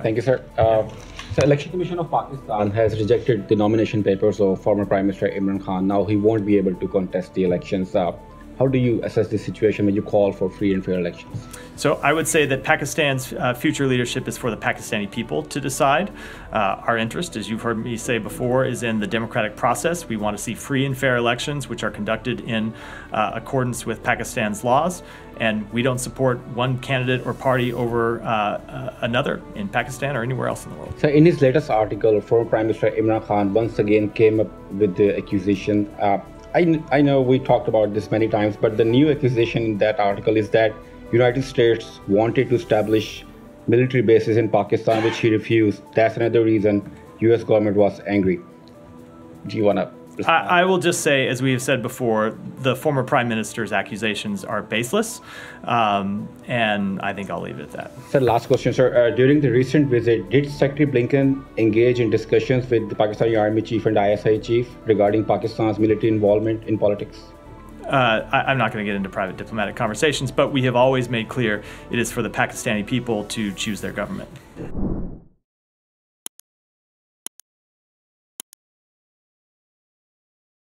Thank you, sir. Uh, so Election Commission of Pakistan has rejected the nomination papers of former Prime Minister Imran Khan. Now he won't be able to contest the elections. Uh, how do you assess this situation when you call for free and fair elections? So I would say that Pakistan's uh, future leadership is for the Pakistani people to decide. Uh, our interest, as you've heard me say before, is in the democratic process. We want to see free and fair elections, which are conducted in uh, accordance with Pakistan's laws. And we don't support one candidate or party over uh, uh, another in Pakistan or anywhere else in the world. So, in his latest article, former Prime Minister Imran Khan once again came up with the accusation. I, I know we talked about this many times, but the new accusation in that article is that United States wanted to establish military bases in Pakistan, which he refused. That's another reason U.S. government was angry. Do you want to? I, I, will just say, as we have said before, the former prime minister's accusations are baseless, um, and I think I'll leave it at that. Sir, last question, sir. Uh, during the recent visit, did Secretary Blinken engage in discussions with the Pakistani Army chief and ISI chief regarding Pakistan's military involvement in politics? Uh, I, am not going to get into private diplomatic conversations, but we have always made clear it is for the Pakistani people to choose their government.